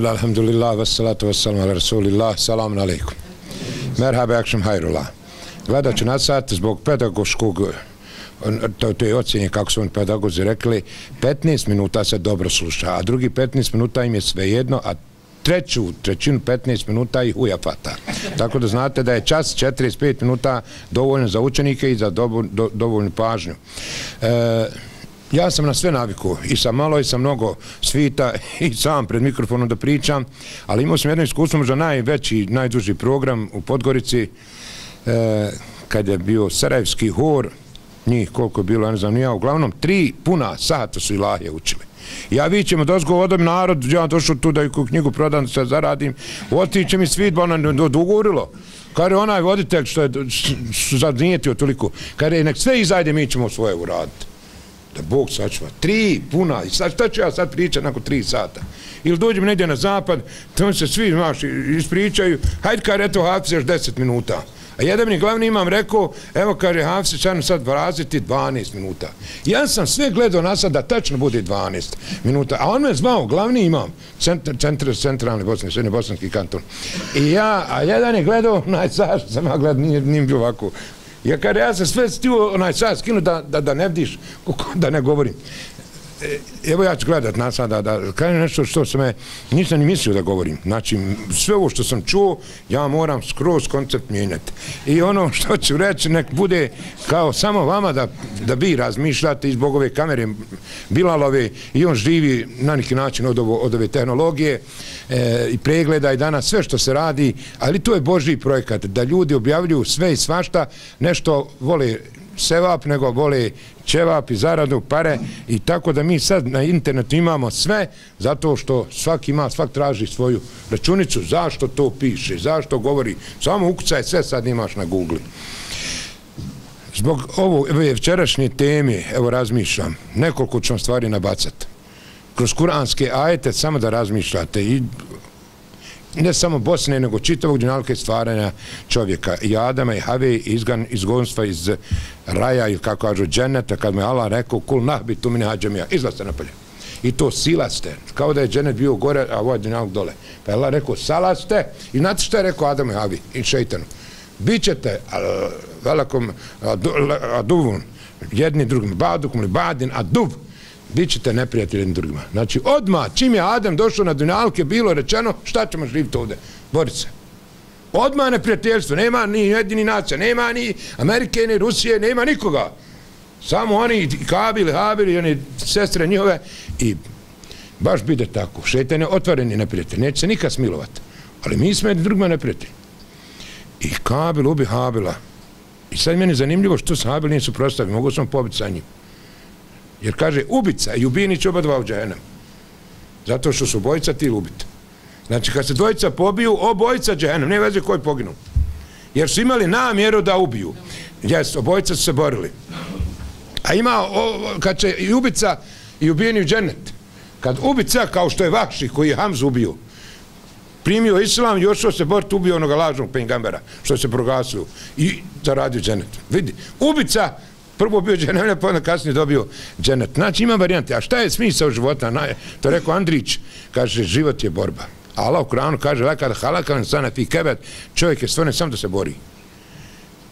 Bismillah, alhamdulillah, vassalatu wassalamu ala rasulillah, salamu alaikum. Merhaba, akšem hajrullah. Gledat ću na sat zbog pedagoškog, to, to je ocjenje kako su oni pedagozi rekli, 15 minuta se dobro sluša, a drugi 15 minuta im je svejedno, a treću trećinu 15 minuta ih ujafata. Tako da znate da je čas 45 minuta dovoljno za učenike i za dovoljnu pažnju. E, Ja sam na sve naviku, i sa malo i sa mnogo svita i sam pred mikrofonom da pričam, ali imao sam jedno iskustvo, možda najveći, najduži program u Podgorici, e, kad je bio Sarajevski hor, njih koliko je bilo, ja ne znam, nija, uglavnom tri puna sata su ilahije učili. Ja vi ćemo dozgo odom narod, ja došao tu da ju knjigu prodam, da se zaradim, otiće mi svitba, ona dogovorilo. je onaj voditelj što je zadnijetio toliko, kare nek sve izajde, mi ćemo svoje uraditi da Bog sačuva. Tri puna. I sad, šta ću ja sad pričati nakon tri sata? Ili dođem negdje na zapad, tamo se svi, znaš, ispričaju, hajde kar, eto, Hafiz još deset minuta. A jedan mi glavni imam rekao, evo kaže Hafsi, će nam sad vraziti 12 minuta. Ja sam sve gledao na sad da tačno bude 12 minuta. A on me zvao, glavni imam, centr, centr, centralni Bosni, srednji bosanski kanton. I ja, a jedan je gledao, najsaš, sam ja gledao, nije, nije bio ovako, Ja kada ja sam sve stio onaj sad skinu da, da, da ne vdiš, da ne govorim. E, evo ja ću gledat na sada da kažem nešto što sam me, nisam ni mislio da govorim. Znači, sve ovo što sam čuo, ja moram skroz koncept mijenjati. I ono što ću reći, nek bude kao samo vama da, da vi razmišljate iz ove kamere Bilalove i on živi na neki način od, ovo, od ove tehnologije e, i pregleda i danas sve što se radi, ali to je Božji projekat, da ljudi objavljuju sve i svašta, nešto vole sevap, nego gole ćevap i zaradu, pare. I tako da mi sad na internetu imamo sve zato što svak ima, svak traži svoju računicu, zašto to piše, zašto govori, samo ukucaj sve sad imaš na Google. Zbog ovo, ove včerašnje teme, evo razmišljam, nekoliko ću vam stvari nabacati. Kroz kuranske ajete samo da razmišljate i ne samo Bosne, nego čitavog dinalke stvaranja čovjeka. I Adama i Have izgan, izgonstva iz raja ili kako kažu dženeta, kad mu je Allah rekao kul nahbi tu mine hađam ja, izlazite napolje. I to silaste, kao da je dženet bio gore, a ovaj dinalk dole. Pa je Allah rekao salaste i znate što je rekao Adamu i Havi i šeitanu? Bićete velikom aduvun, jedni drugim, badukom ili badin, aduv, bit ćete neprijatelji jednim drugima. Znači, odmah, čim je Adam došao na dunjalke, bilo rečeno, šta ćemo živiti ovdje? Borit se. Odmah neprijateljstvo, nema ni jedini nacija, nema ni Amerike, ni Rusije, nema nikoga. Samo oni, Kabil, Habil i oni sestre njihove i baš bide tako. Šetan je otvoreni neprijatelj, neće se nikad smilovati. Ali mi smo jedni drugima neprijatelji. I Kabil ubi Habila. I sad meni je zanimljivo što se Habil nisu suprostavio, mogu sam pobiti sa njim. Jer kaže ubica i ubijeni će oba dva u džahenem. Zato što su bojica ti ubiti. Znači kad se dvojica pobiju, obojica džahenem, ne veze koji poginu. Jer su imali namjeru da ubiju. Jes, obojica su se borili. A ima, o, kad će i ubica i ubijeni u dženet, kad ubica kao što je Vakši koji je Hamz ubio, primio islam i još se boriti ubio onoga lažnog pengambera što se proglasio i zaradio dženet. Vidi, ubica prvo bio dženevlja, pa onda kasnije dobio dženet. Znači ima varijante. A šta je smisao života? Na, to je rekao Andrić, kaže, život je borba. A Allah u Kuranu kaže, lakad halakan sana fi kebet, čovjek je stvoren sam da se bori.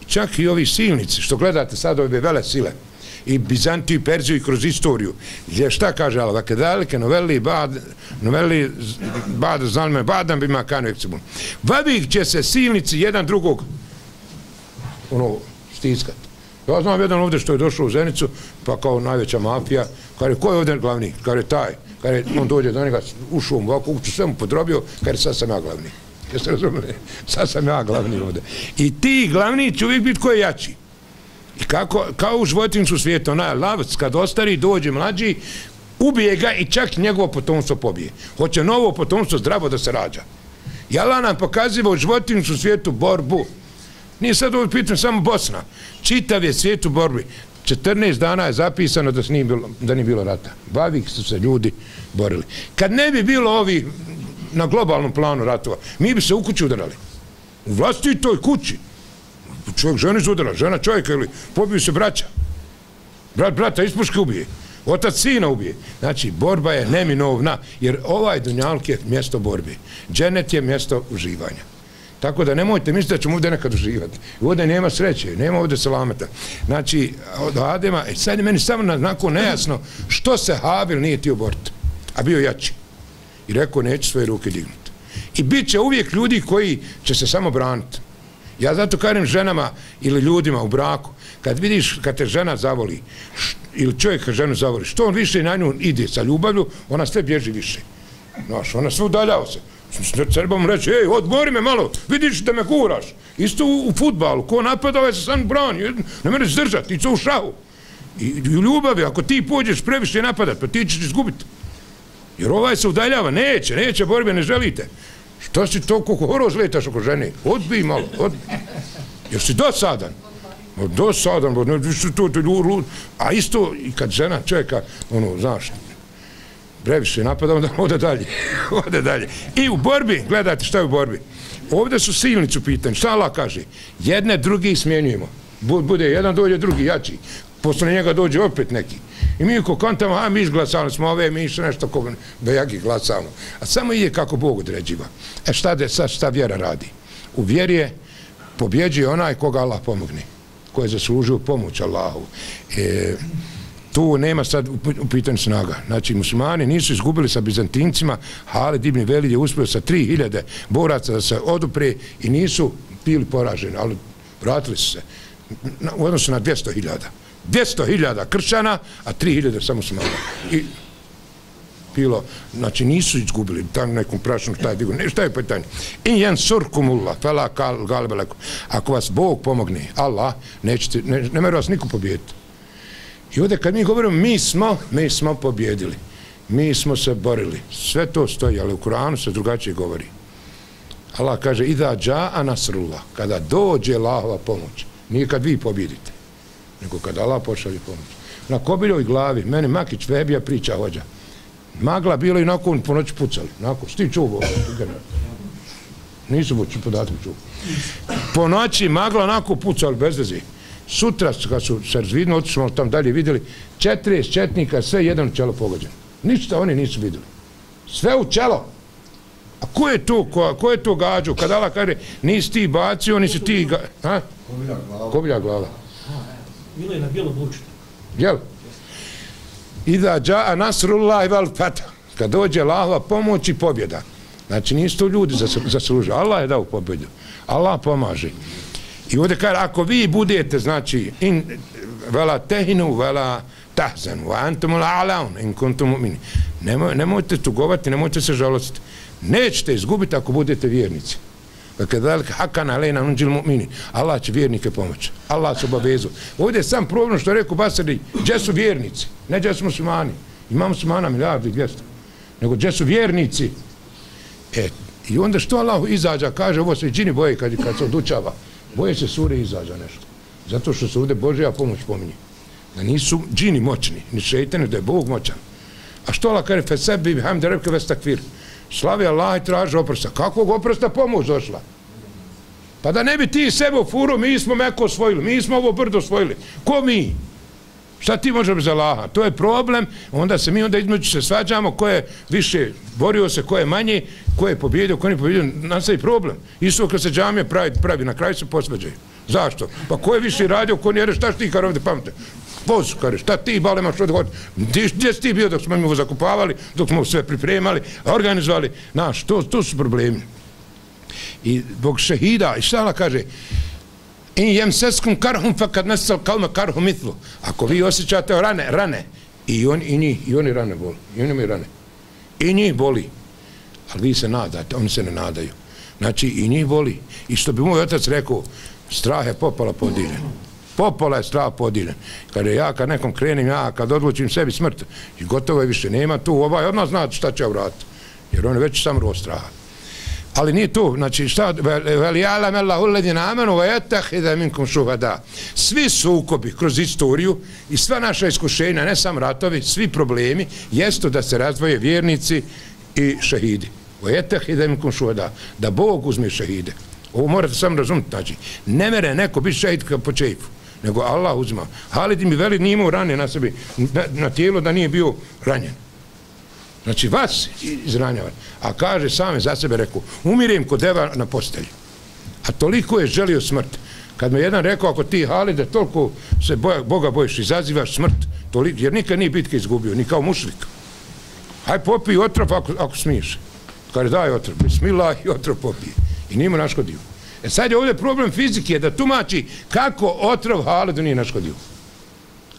Čak i ovi silnici, što gledate sad ove vele sile, i Bizantiju i Perziju i kroz istoriju. Gdje šta kaže Allah? Dakle, dalike noveli bad, noveli bad zalme badam bima kanu ekcibun. Vavih će se silnici jedan drugog ono, stiskati. Ja znam jedan ovdje što je došao u Zenicu, pa kao najveća mafija, kaže, je, ko je ovdje glavni? Kaže, je taj, Kaže, je, on dođe do njega, ušao u ovako, sve mu podrobio, kaže, je sad sam ja glavni. Jeste razumeli? Sad sam ja glavni ovdje. I ti glavni će uvijek biti ko je jači. I kako, kao u životincu svijetu, onaj lavac, kad ostari, dođe mlađi, ubije ga i čak njegovo potomstvo pobije. Hoće novo potomstvo zdravo da se rađa. Jala nam pokaziva u životincu svijetu borbu. Nije sad ovo pitanje samo Bosna. Čitav je svijet u borbi. 14 dana je zapisano da, nije bilo, da nije bilo rata. Bavih su se ljudi borili. Kad ne bi bilo ovi na globalnom planu ratova, mi bi se u kući udarali. U vlasti toj kući. Čovjek ženi zudara, žena čovjeka ili pobiju se braća. Brat brata ispuške ubije. Otac sina ubije. Znači, borba je neminovna, jer ovaj dunjalk je mjesto borbe. Dženet je mjesto uživanja. Tako da nemojte misliti da ćemo ovdje nekad uživati. Ovdje nema sreće, nema ovdje salameta. Znači, od Adema, e, sad je meni samo nakon nejasno što se Habil nije ti oboriti, a bio jači. I rekao, neće svoje ruke dignuti. I bit će uvijek ljudi koji će se samo braniti. Ja zato kažem ženama ili ljudima u braku, kad vidiš, kad te žena zavoli, ili čovjek ženu zavoli, što on više na nju ide sa ljubavlju, ona sve bježi više. Znaš, ona sve udaljava se. Trebam reći, ej, odmori me malo, vidiš da me kuraš. Isto u, u futbalu, ko napada, ovaj se sam brani, ne mene zdržati, ti u šahu. I, I u ljubavi, ako ti pođeš previše napadat, pa ti ćeš izgubiti. Jer ovaj se udaljava, neće, neće borbe, ne želite. Što si to toliko horoz letaš oko žene? Odbij malo, odbij. Jer si dosadan. Dosadan, ne, to, to, to, a isto i kad žena čeka, ono, znaš, previše napada, onda ode dalje. ode dalje. I u borbi, gledajte šta je u borbi. Ovdje su silnici u pitanju. Šta Allah kaže? Jedne, drugi smjenjujemo. Bude jedan, dođe drugi, jači. Posle njega dođe opet neki. I mi ko kontamo, a mi izglasali smo ove, mi išli nešto ko da glasamo. A samo ide kako Bog određiva. E šta, de, sad, šta vjera radi? U vjeri je pobjeđuje onaj koga Allah pomogne. Ko je zaslužio pomoć Allahu. E, tu nema sad u pitanju snaga. Znači, muslimani nisu izgubili sa Bizantincima, Halid ibn Velid je uspio sa 3000 boraca da se odupre i nisu bili poraženi, ali vratili su se u odnosu na 200.000. 200.000 kršćana, a 3.000 samo muslimana. I bilo, znači nisu izgubili tam nekom prašnom šta je digo, ne, šta je pitanje. In jen surkumullah, fela kal, galbeleku. Ako vas Bog pomogne, Allah, nećete, ne, ne mere vas niko pobijeti. I ovdje kad mi govorimo mi smo, mi smo pobjedili. Mi smo se borili. Sve to stoji, ali u Kur'anu se drugačije govori. Allah kaže, ida dža anasrullah, kada dođe Allahova pomoć. Nije kad vi pobjedite, nego kad Allah pošalje pomoć. Na kobiljoj glavi, meni Makić Vebija priča hođa. Magla bilo i nakon po noći pucali. Nakon, sti čuo Nisu bući podatak čuo. Po noći magla nakon pucali bez veze sutra kad su se razvidno, otišli tam dalje vidjeli, četiri četnika, sve jedan u čelo pogođen. Ništa oni nisu vidjeli. Sve u čelo. A ko je to, ko, ko je to gađo? Kad Allah kaže, nisi ti bacio, nisi ti ga... Ha? Kobilja glava. Kobilja glava. Bilo je na bijelo bučite. Jel? Ida dža nasrullah i val fata. Kad dođe Allahova pomoć i pobjeda. Znači, nisu to ljudi zaslužili. Allah je dao pobjedu. Allah pomaže. I ovdje kaže, ako vi budete, znači, in, vela tehinu, vela tahzanu, a antum la alaun, in kuntum mu'mini. Nemo, nemojte tugovati, nemojte se žalostiti. Nećete izgubiti ako budete vjernici. Dakle, dalika hakan hakana alejna unđil mu'mini, Allah će vjernike pomoći. Allah se obavezu. Ovdje je sam problem što rekao Basari, gdje su vjernici? Ne gdje su muslimani. Imamo muslimana milijardi gdjesto. Nego gdje su vjernici? E, I onda što Allah izađa, kaže, ovo se džini boje kad, kad se odučava boje se sure izađa nešto. Zato što se ovdje Božja pomoć pominje. Da nisu džini moćni, ni šeitani, da je Bog moćan. A što Allah kaže, fe sebi bi hamde repke ves takvir. Slavi Allah i traži oprosta. Kakvog oprosta pomoć došla? Pa da ne bi ti sebe u furu, mi smo meko osvojili, mi smo ovo brdo osvojili. Ko mi? Šta ti može bez Allaha? To je problem, onda se mi onda između se svađamo ko je više borio se, ko je manje, ko je pobjedio, ko nije pobjedio, nastavi problem. Isto kad se džamija pravi, pravi, na kraju se posvađaju. Zašto? Pa ko je više radio, ko nije, šta ti kar ovdje pamte? Pozu, kar šta ti bale što ovdje hoditi? Gdje si ti bio dok smo mi ovo zakupavali, dok smo sve pripremali, organizovali? Znaš, to, to su problemi. I bog šehida, i šta kaže, in jem seskum karhum fa kad nesel kalma karhum mitlu. Ako vi osjećate rane, rane, i, on, i, njih, i oni rane boli, i oni mi rane. I njih boli, ali vi se nadate, oni se ne nadaju. Znači, i njih boli. I što bi moj otac rekao, strah je popala podiljen. Popola je strah podiljen. Kad je ja, kad nekom krenim, ja, kad odlučim sebi smrt, i gotovo je više, nema tu, ovaj odmah zna šta će vratiti. Jer on je već sam rost straha. Ali nije to, znači šta, veli alam Allahu ledi amanu va jetahida minkum šuhada. Svi sukobi kroz istoriju i sva naša iskušenja, ne sam ratovi, svi problemi, jesto da se razvoje vjernici i šehidi. Va jetahida minkum šuhada. Da Bog uzme šehide. Ovo morate sam razumjeti, znači, ne mere neko biti šehid kao po čeifu. nego Allah uzima. Halid mi veli nije imao rane na sebi, na, na tijelo da nije bio ranjen. Znači vas izranjava. A kaže same za sebe rekao, umirem kod deva na postelju. A toliko je želio smrt. Kad me jedan rekao, ako ti Halide toliko se boja, Boga bojiš, izazivaš smrt, toliko, jer nikad nije bitke izgubio, ni kao mušlik. Haj popij otrov ako, ako smiješ. Kaže, daj otrov, bismillah i otrov popije. I nima naškodio. E sad je ovdje problem fizike da tumači kako otrov Halidu nije naškodio.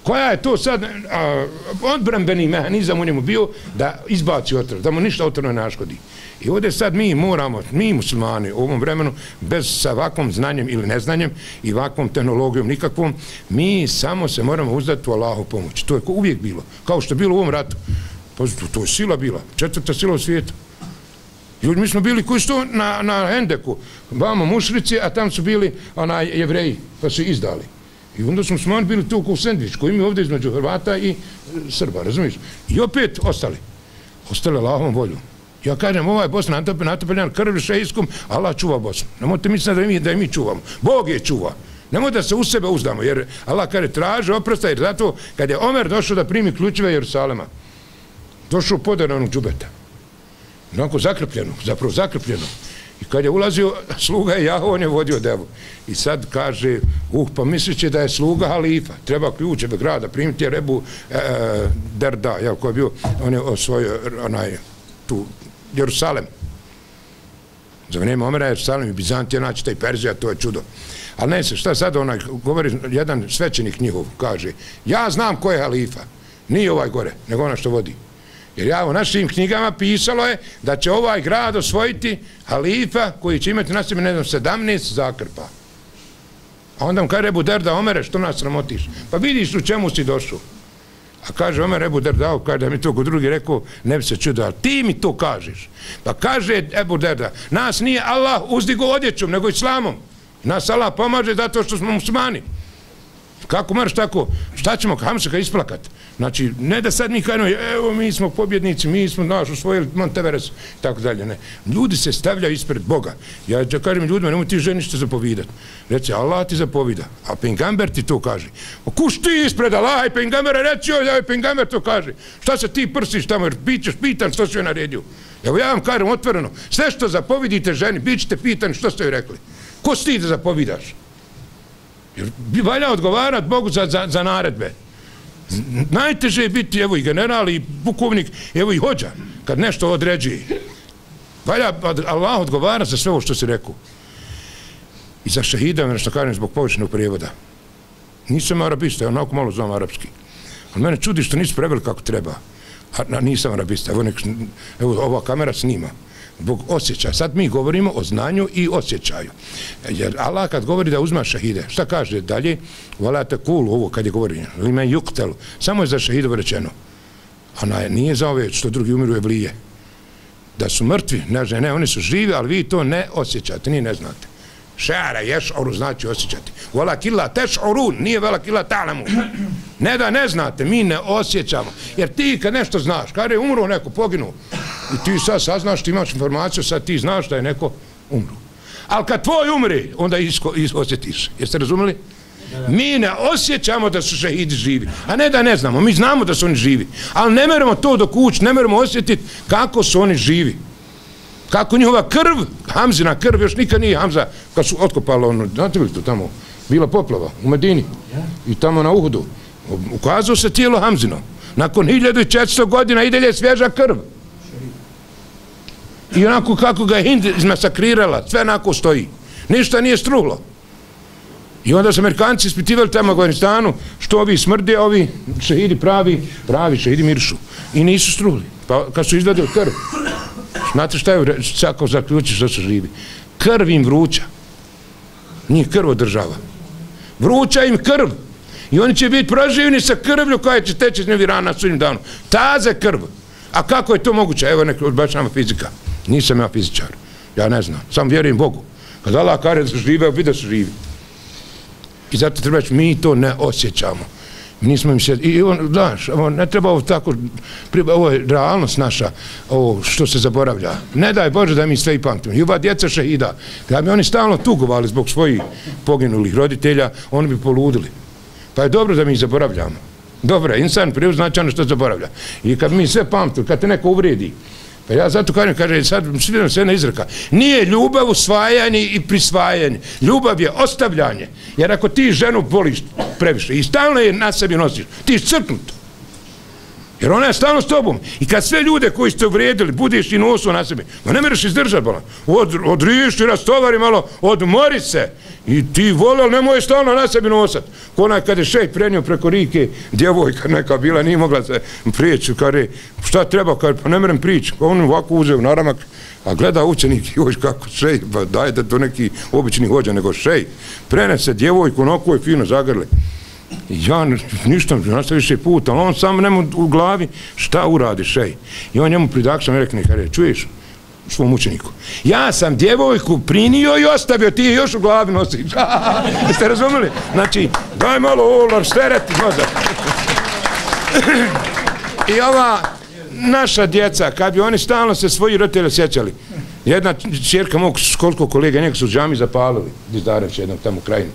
Koja je to sad a, odbrambeni mehanizam u njemu bio da izbaci otrov, da mu ništa otrov ne naškodi. I ovdje sad mi moramo, mi muslimani u ovom vremenu, bez sa ovakvom znanjem ili neznanjem i ovakvom tehnologijom nikakvom, mi samo se moramo uzdati u Allahu pomoć. To je uvijek bilo, kao što je bilo u ovom ratu. Pa to, to je sila bila, četvrta sila u svijetu. Ljudi, mi smo bili koji su na, na Hendeku, vamo mušrici, a tam su bili ona, jevreji, pa su izdali. I onda smo smo bili tu kao sandvič, koji mi ovdje između Hrvata i e, Srba, razumiješ? I opet ostali. Ostali Allahom volju. Ja kažem, ovaj Bosna natopeljan krv šejskom, Allah čuva Bosnu. Nemojte misliti da mi, da mi čuvamo. Bog je čuva. Nemoj da se u sebe uzdamo, jer Allah kaže, traže oprosta, jer zato kad je Omer došao da primi ključeve Jerusalema, došao podaranog džubeta. Onako zakrpljeno, zapravo zakrpljeno. I kad je ulazio, sluga je Jaho, on je vodio devu. I sad kaže, uh, pa misliće da je sluga halifa, treba ključeve grada, primiti rebu e, e, Derda, jel, ko je bio, on je osvojio onaj, tu Jerusalem. Za vrijeme Omera Jerusalem i Bizantija, znači taj Perzija, to je čudo. Ali ne se, šta sad onaj, govori jedan svećenik njihov, kaže, ja znam ko je halifa, nije ovaj gore, nego ona što vodi. Jer ja u našim knjigama pisalo je da će ovaj grad osvojiti halifa koji će imati na sebi, ne znam, 17 zakrpa. A onda mu kaže Rebu Derda, Omere, što nas sramotiš? Pa vidiš u čemu si došao. A kaže Omer Ebu Derda, kaže da mi to kod drugi rekao, ne bi se čudo, ali ti mi to kažeš. Pa kaže Ebu Derda, nas nije Allah uzdigo odjećom, nego islamom. Nas Allah pomaže zato što smo muslimani. Kako marš tako? Šta ćemo Hamšaka isplakat? Znači, ne da sad mi kajemo, evo, mi smo pobjednici, mi smo naš usvojili Monteveres, tako dalje, ne. Ljudi se stavljaju ispred Boga. Ja da kažem ljudima, nemoj ti ženi što zapovidat. Reci, Allah ti zapovida, a Pengamber ti to kaže. O kuš ti ispred Allah i pengambera, reci ja ovaj Pengamber to kaže. Šta se ti prsiš tamo, jer bit ćeš pitan što si joj naredio. Evo ja vam kažem otvoreno, sve što zapovidite ženi, bit ćete pitan što ste joj rekli. Ko si ti da zapovidaš? Jer bi valja odgovarat Bogu za, za, za naredbe. Najteže je biti, evo i general i bukovnik, evo i hođa, kad nešto određi. Valja Allah odgovara za sve ovo što si rekao. I za šehida, ono nešto kažem, zbog površenog prijevoda. Nisam arabista, ja onako malo znam arapski. Ali mene čudi što nisi preveli kako treba. A, nisam arabista, evo, nek, evo ova kamera snima zbog osjećaja. Sad mi govorimo o znanju i osjećaju. Jer Allah kad govori da uzma šahide, šta kaže dalje? Vala te kul ovo kad je govori, ima juktel, samo je za šahidovo rečeno. Ona je, nije za ove što drugi umiru je vlije. Da su mrtvi, ne, ne, oni su živi, ali vi to ne osjećate, ni ne znate. Šara ješ oru znači osjećati. Vala kila teš orun, nije vala kila talamu. Ne da ne znate, mi ne osjećamo. Jer ti kad nešto znaš, kada je umro neko, poginuo, I ti sad saznaš, ti imaš informaciju, sad ti znaš da je neko umru. Ali kad tvoj umri, onda isko, is, osjetiš. Jeste razumeli? Mi ne osjećamo da su šehidi živi, a ne da ne znamo. Mi znamo da su oni živi, ali ne meramo to dok ući, ne meramo osjetiti kako su oni živi. Kako njihova krv, Hamzina krv, još nikad nije Hamza, kad su otkopali ono, znate li to tamo, bila poplava u Medini i tamo na Uhudu, ukazao se tijelo Hamzino. Nakon 1400 godina i dalje svježa krv. I onako kako ga je Hind izmasakrirala, sve onako stoji. Ništa nije struhlo. I onda su Amerikanci ispitivali tamo u Afganistanu što ovi smrde, ovi šehidi pravi, pravi šehidi miršu. I nisu struhli. Pa kad su izvadili krv, znate šta je kako zaključiš što su živi? Krv im vruća. Nije krv održava. Vruća im krv. I oni će biti proživni sa krvlju koja će teći iz nevirana sudnjem danom. Taze krv. A kako je to moguće? Evo nek odbačamo fizika. Nisam ja fizičar. Ja ne znam. Sam vjerujem Bogu. Kad Allah kare da su žive, vidi da su živi. I zato treba mi to ne osjećamo. Mi Nismo im se... I on, znaš, on, ne treba ovo tako... Ovo je realnost naša, ovo što se zaboravlja. Ne daj Bože da mi sve i pamtimo. I ova djeca šehida, kada bi oni stalno tugovali zbog svojih poginulih roditelja, oni bi poludili. Pa je dobro da mi zaboravljamo. Dobro, insan prije znači ono što zaboravlja. I kad mi sve pamtimo, kad te neko uvredi, Pa ja zato kažem, kaže, sad sviđam se na izraka. Nije ljubav usvajanje i prisvajanje. Ljubav je ostavljanje. Jer ako ti ženu voliš previše i stalno je na sebi nosiš, ti je crknuto. Jer ona je stalno s tobom. I kad sve ljude koji ste uvrijedili, budeš i nosu na sebi, ma ne mereš izdržati, bolan. Od, odriši, rastovari malo, odmori se. I ti volel, ali nemoj stalno na sebi nosat. Kona kad je šej prenio preko rike, djevojka neka bila, nije mogla se prijeći, kare, šta treba, kare, pa ne merem prići. Pa on ovako uzeo naramak, a gleda učenik, joj kako šej, pa daj da to neki obični hođa, nego šej. Prenese djevojku, onako je fino zagrli ja ništa, nastavi više puta, ali on sam nema u glavi šta uradi šej. I on njemu pridakšan rekne, kada čuješ svom učeniku, ja sam djevojku prinio i ostavio, ti je još u glavi nosiš. Jeste razumeli? Znači, daj malo olar, stereti mozak. I ova naša djeca, kad bi oni stalno se svoji roditelje sjećali, jedna čerka mog školskog kolega, njeg su džami zapalili, Dizdareć jednog tamo u.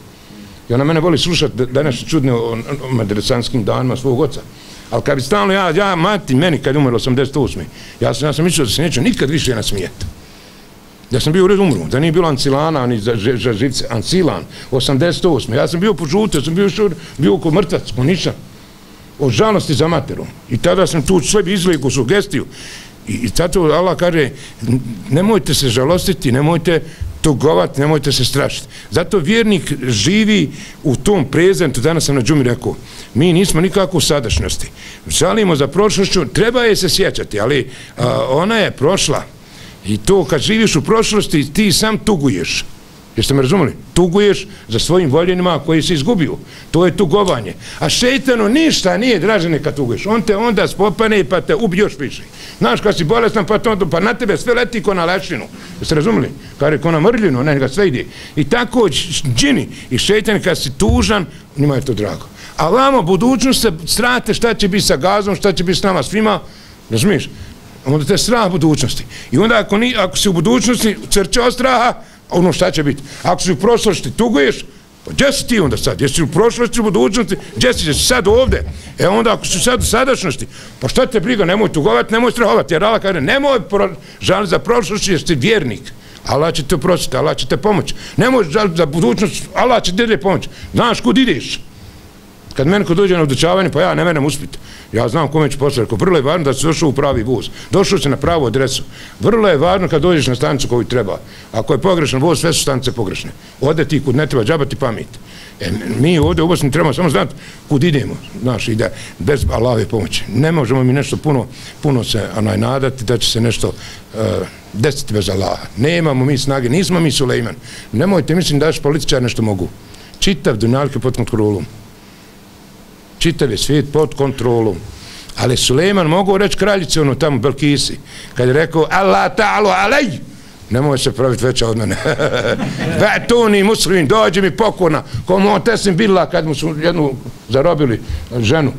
I ona mene voli slušati danas čudne o, o madresanskim danima svog oca. Ali kad bi stalno ja, ja, mati, meni kad je umrlo 88. Ja sam, ja sam mislio da se neću nikad više nasmijeti. Ja sam bio u redu umru, da nije bilo Ancilana, ni za, za, živce, Ancilan, 88. Ja sam bio po žute, sam bio, šur, bio ko mrtvac, ko ništa. Od žalosti za materom. I tada sam tu sve izliku sugestiju. I, I zato Allah kaže, nemojte se žalostiti, nemojte tugovat, nemojte se strašiti. Zato vjernik živi u tom prezentu, danas sam na džumi rekao, mi nismo nikako u sadašnjosti. Žalimo za prošlošću, treba je se sjećati, ali a, ona je prošla. I to kad živiš u prošlosti, ti sam tuguješ. Jeste me razumeli? Tuguješ za svojim voljenima koji si izgubio. To je tugovanje. A šeitanu ništa nije draže neka tuguješ. On te onda spopane pa te ubi još više. Znaš, kad si bolestan pa, to, pa na tebe sve leti ko na lešinu. Jeste razumeli? Kad je ko na mrljinu, ne, kad sve ide. I tako džini i šeitan kad si tužan, njima je to drago. A vamo, budućnost se strate šta će biti sa gazom, šta će biti s nama svima. Razumiješ? Onda te strah budućnosti. I onda ako, ni, ako si u budućnosti crče od straha, ono šta će biti. Ako si u prošlosti tuguješ, pa gdje si ti onda sad? Jesi u prošlosti, u budućnosti, gdje si, jesi sad ovde? E onda ako si sad u sadašnjosti, pa šta te briga, nemoj tugovati, nemoj strahovati, jer Allah kaže, nemoj pro, žaliti za prošlosti, jer si vjernik. Allah će te prositi, Allah će te pomoći. Nemoj žaliti za budućnost, Allah će te pomoći. Znaš kud ideš? Kad meni kod dođe na odučavanje, pa ja ne menem uspit. Ja znam kome ću poslati. Ko vrlo je važno da si došao u pravi voz. Došao si na pravu adresu. Vrlo je važno kad dođeš na stanicu koju treba. Ako je pogrešan voz, sve su stanice pogrešne. Ode ti kud ne treba džabati pamet. E, mi ovdje u Bosni trebamo samo znati kud idemo. Znaš, ide bez Allahove pomoći. Ne možemo mi nešto puno, puno se onaj, nadati da će se nešto e, uh, desiti bez Allaha. Nemamo mi snage, nismo mi Sulejman. Nemojte, mislim da još političar nešto mogu. Čitav dunjalke pod kontrolom čitav je svijet pod kontrolom. Ali Suleiman mogu reći kraljice ono tamo Belkisi, kad je rekao Allah ta'alu alej, nemoj se praviti veća od mene. Ve tu ni muslimin, dođi mi pokona, ko mu tesim bila kad mu su jednu zarobili ženu,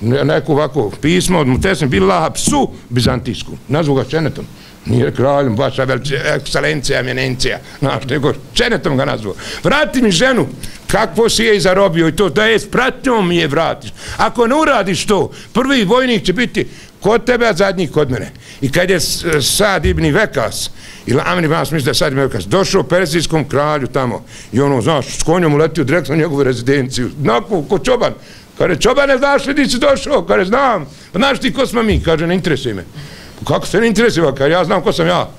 neku ovako pismo od mu tesim bila psu bizantijsku, nazvu ga čenetom nije kralj, vaša ekscelencija, eminencija, znaš, nego čenetom ga nazvao. Vrati mi ženu, kakvo si je zarobio i to, da je s pratnjom mi je vratiš. Ako ne uradiš to, prvi vojnik će biti kod tebe, a zadnji kod mene. I kad je Sad ibn Vekas, ili Amin ibn Asmis da je Sad ibn Vekas, došao persijskom kralju tamo i ono, znaš, s konjom uletio direktno na njegovu rezidenciju, znako, ko čoban, Kaže, čoban ne znaš li ti si došao? Kaže, znam. Pa znaš ti ko smo mi? Kaže, ne interesuje me kako se ne interesuje, kad ja znam ko sam ja.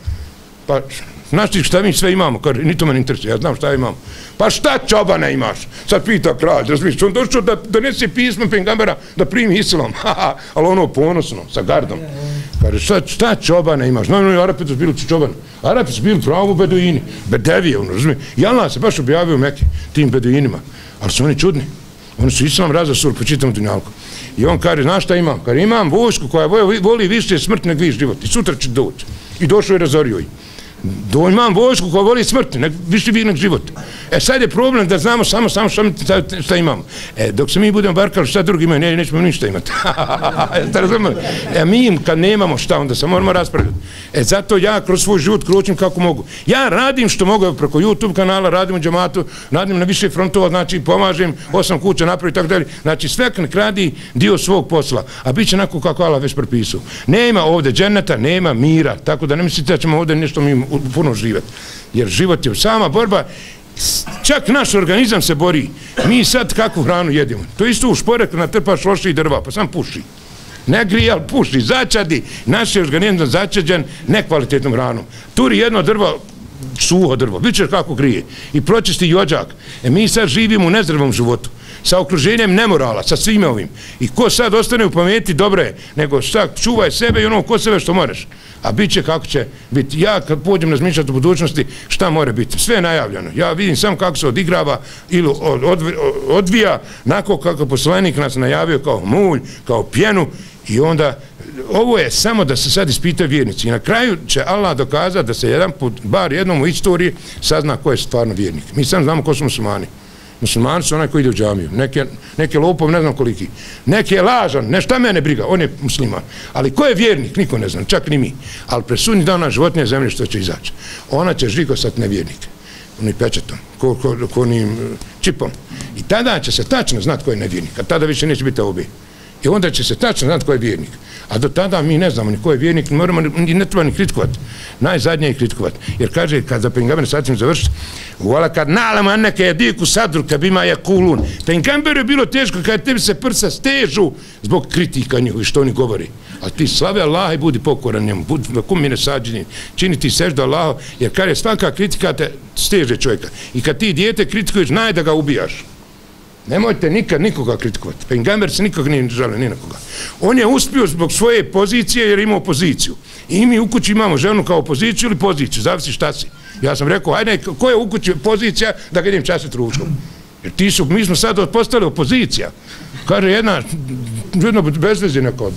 Pa, znaš ti šta mi sve imamo, kad ni to me ne interesuje, ja znam šta imam. Pa šta čobane imaš? Sad pita kralj, razmišljaš, on došao da donese pismo Pengambera da primi islam, ali ono ponosno, sa gardom. Pa Kaže, šta, šta čobane imaš? No, no, no Arapi su bili čoban. Arapi su bili pravo beduini, bedevije, ono, razumije. I Allah se baš objavio Mekke tim beduinima, ali su oni čudni. Oni su islam razasur po čitom dunjalku. I on kaže, znaš šta imam? Kaže, imam vojsku koja voli više smrt nego vi život. I sutra će doći. I došao je razorio. Do, imam vojsku koja voli smrt nek više vi nek život. E sad je problem da znamo samo, samo šta, šta, imamo. E, dok se mi budemo barkali šta drugi imaju, ne, nećemo ništa imati. Jeste razumeli? E, mi im kad nemamo šta, onda se moramo raspravljati. E, zato ja kroz svoj život kručim kako mogu. Ja radim što mogu preko YouTube kanala, radim u džamatu, radim na više frontova, znači pomažem, osam kuća napravi i tako dalje. Znači sve nek radi dio svog posla, a bit će onako kako Allah već propisao. Nema ovde dženeta, nema mira, tako da ne mislite da ćemo ovde nešto mi puno živjeti. Jer život je sama borba, čak naš organizam se bori. Mi sad kakvu hranu jedimo? To isto u šporek natrpaš loši drva, pa sam puši. Ne grije, ali puši, začadi. Naš je organizam začađen nekvalitetnom hranom. Turi jedno drvo, suho drvo, bit ćeš kako grije. I pročisti jođak. E mi sad živimo u nezdravom životu sa okruženjem nemorala, sa svime ovim. I ko sad ostane u pameti, dobro je, nego šta, čuvaj sebe i ono ko sebe što moraš. A bit će kako će biti. Ja kad pođem razmišljati u budućnosti, šta more biti? Sve je najavljeno. Ja vidim samo kako se odigrava ili odvija nako kako poslanik nas najavio kao mulj, kao pjenu i onda ovo je samo da se sad ispitaju vjernici. I na kraju će Allah dokazati da se jedan put, bar jednom u istoriji, sazna ko je stvarno vjernik. Mi sam znamo ko su muslimani. Muslimani su onaj koji ide u džamiju. Neke, neke lopov, ne znam koliki. Neki je lažan, ne šta mene briga, on je musliman. Ali ko je vjernik, niko ne znam, čak ni mi. Ali presudni da ona životinja zemlje što će izaći. Ona će žiko sad nevjernike. Oni pečetom, ko, ko, ko onim e, čipom. I tada će se tačno znat ko je nevjernik. A tada više neće biti obi. I onda će se tačno znati ko je vjernik. A do tada mi ne znamo ni ko je vjernik, moramo, ni ne treba ni kritikovati. Najzadnje je kritikovati. Jer kaže, kad za pengamber sad ćemo završiti, Vala kad nalama anneke je diku sadru kad ima je kulun. Pengamberu je bilo teško kad tebi se prsa stežu zbog kritika njihovi što oni govori. A ti slave Allaha i budi pokoran njemu, budi na kum mine sađeni, čini ti seždu Allaha, jer kad je svaka kritika te steže čovjeka. I kad ti dijete kritikuješ, naj da ga ubijaš. Nemojte nikad nikoga kritikovati. Pengamber se nikog nije žalio ni na koga. On je uspio zbog svoje pozicije jer imao poziciju. I mi u kući imamo ženu kao poziciju ili poziciju, zavisi šta si. Ja sam rekao, ajde, ko je u kući pozicija da ga idem časit ručkom? Jer ti su, mi smo sad postali opozicija. Kaže jedna, jedno bezveze neko.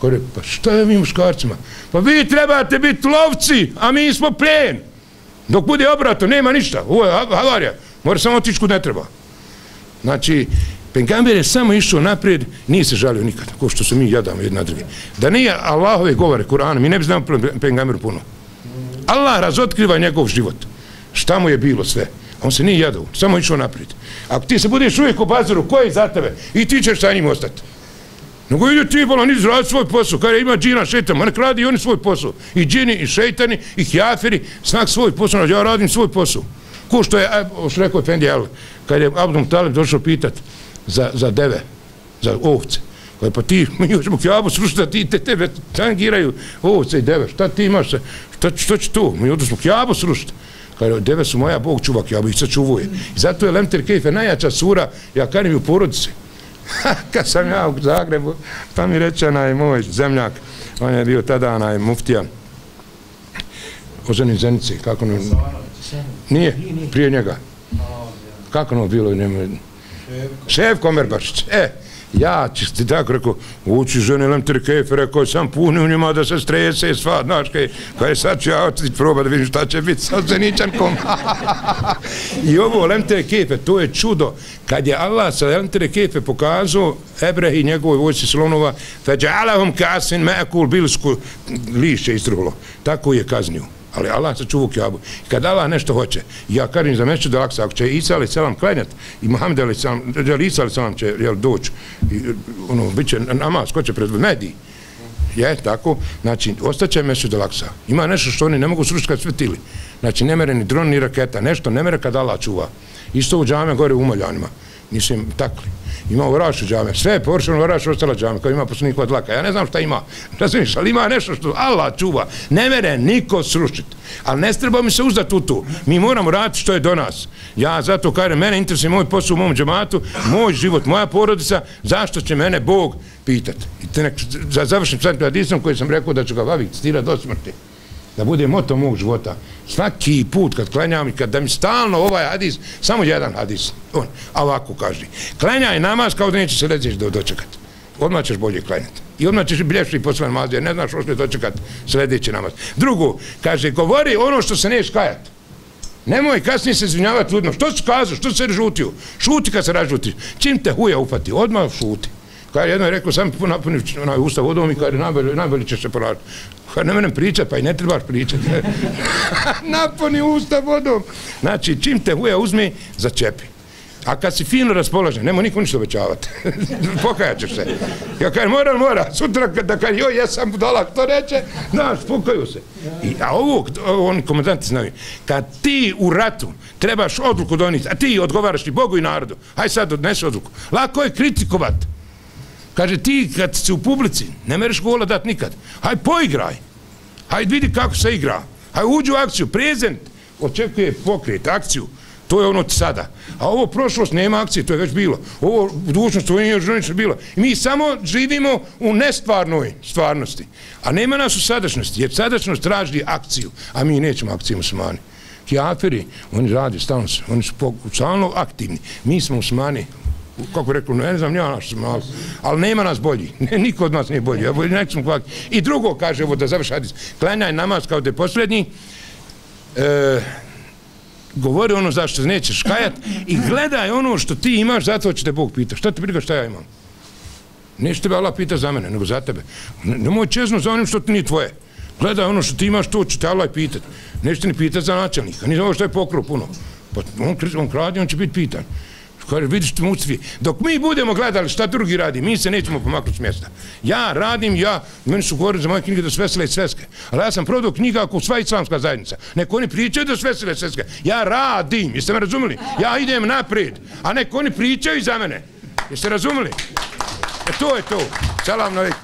Kaže, pa šta je mi muškarcima? Pa vi trebate biti lovci, a mi smo plen. Dok bude obrato, nema ništa. Ovo je havarija. Mora samo otići kud ne treba. Znači, Pengamber je samo išao naprijed, nije se žalio nikad, ko što su mi jadamo jedna drugi. Da nije Allahove govore, Kur'ana, mi ne bi znamo Pengamberu puno. Allah razotkriva njegov život. Šta mu je bilo sve? On se nije jadao, samo išao naprijed. Ako ti se budeš uvijek u bazaru, ko je za tebe? I ti ćeš sa njim ostati. Nego ide ti, bolan, idi radi svoj posao. Kada ima džina, šeitan, ma nek radi i oni svoj posao. I džini, i šeitani, i hjaferi, snak svoj posao, ja radim svoj posao. Ko što je, e, što rekao je Fendi, kad je Abdom Talib došao pitat za, za deve, za ovce. Kaj pa ti, mi ćemo kjabu slušati, da ti te tebe tangiraju ovce i deve. Šta ti imaš šta, Šta, što će tu? Mi odnosno kjabu slušati. Kaj deve su moja, Bog čuva kjabu, ih sačuvuje. I zato je Lemter Kejfe najjača sura, ja kanim u porodici. kad sam ja u Zagrebu, pa mi reče onaj moj zemljak, on je bio tada onaj muftija, oženi zenici, kako ne... Nije, prije njega. Kako ono bilo? Šef Komerbašić. E, ja ću ti tako rekao, uči žene lemter kefe, rekao sam puni u njima da se strese sva, znaš, kaj, kaj sad ću ja otići proba da vidim šta će biti sa zeničankom. I ovo lemter kefe, to je čudo. Kad je Allah sa lemter kefe pokazao Ebrehi njegovoj vojci slonova, feđa Allahom kasin mekul bilsku lišće istruhlo. Tako je kaznio ali Allah se čuvu kjabu. I kad Allah nešto hoće, ja karim za mešću da laksa, ako će Isa ali selam klanjat, i Muhammed ali selam, jel Isa ali selam će jel, doći, i, ono, bit će namaz, ko će pred mediji, je, tako, znači, ostaće mešću da laksa. Ima nešto što oni ne mogu srušiti kad svetili. Znači, ne mere ni dron, ni raketa, nešto, ne mere kad Allah čuva. Isto u džame gore u Umoljanima. Mislim, takli ima u Rašu džame, sve je površeno u Rašu ostala džame, kao ima poslanik od laka, ja ne znam šta ima, razumiješ, ali ima nešto što Allah čuva, ne mere niko srušiti, ali ne treba mi se uzdati u tu, mi moramo raditi što je do nas, ja zato kažem, mene interesuje moj posao u mom džamatu, moj život, moja porodica, zašto će mene Bog pitati, i te nek, za završim sad hadisom koji sam rekao da ću ga vaviti, stira do smrti, da bude moto mog života. Svaki put kad klanjam i kad da mi stalno ovaj hadis, samo jedan hadis, on, a ovako kaže, klanjaj namaz kao da neće se reći do dočekati. Odmah ćeš bolje klanjati. I odmah ćeš blješiti posle namazu, jer ne znaš što će dočekati sljedeći namaz. Drugo, kaže, govori ono što se neš kajati. Nemoj kasnije se izvinjavati ljudima. Što si kazao? Što se ražutio? Šuti kad se ražutiš. Čim te huja upati, odmah šuti. Kad jedno je rekao, sam napuni onaj usta vodom i kaže, najbolje, najbolje će se poraditi. Kad ne menem pričati, pa i ne trebaš pričati. napuni usta vodom. Znači, čim te huja uzme, začepi. A kad si fino raspoložen, nemoj niko ništa obećavati. Pokajat ćeš se. Ja kažem, mora, mora. Sutra da kažem, joj, ja sam budala, to reče, znaš, pokaju se. I, a ovo, oni komendanti znaju, kad ti u ratu trebaš odluku doniti, a ti odgovaraš i Bogu i narodu, haj sad odnesi odluku. Lako je kritikovat. Kaže, ti kad si u publici, ne mereš gola dat nikad. Haj poigraj. Haj vidi kako se igra. Haj uđu u akciju, prezent. Očekuje pokret, akciju. To je ono sada. A ovo prošlost nema akcije, to je već bilo. Ovo budućnost, to je još ništa bilo. I mi samo živimo u nestvarnoj stvarnosti. A nema nas u sadašnjosti, jer sadašnjost traži akciju, a mi nećemo akciju muslimani. Kijaferi, oni radi stalno, oni su stalno aktivni. Mi smo muslimani, kako rekao, ne znam, ja naš sam, ali, ali nema nas bolji. Ne, niko od nas nije bolji. Ja bolji, nek smo kvaki. I drugo kaže, evo da završi hadis, klanjaj namaz kao da je posljednji, e, govori ono zašto nećeš kajat i gledaj ono što ti imaš, zato će te Bog pita. Šta ti briga šta ja imam? Neće tebe Allah pita za mene, nego za tebe. Nemoj čezno za onim što ti nije tvoje. Gledaj ono što ti imaš, to će te Allah pitat. Neće ti ni pitat za načelnika. Nije ovo što je pokro puno. Pa on, on kradi, on će biti pitan. Kaže, vidiš ti mucvi, dok mi budemo gledali šta drugi radi, mi se nećemo pomaknuti s mjesta. Ja radim, ja, meni su govorili za moje knjige da svesile i sveske, ali ja sam prodao knjiga ako sva islamska zajednica. Neko oni pričaju da svesile i sveske. Ja radim, jeste me razumili? Ja idem naprijed, a neko oni pričaju za mene. Jeste razumili? E to je to. Salam na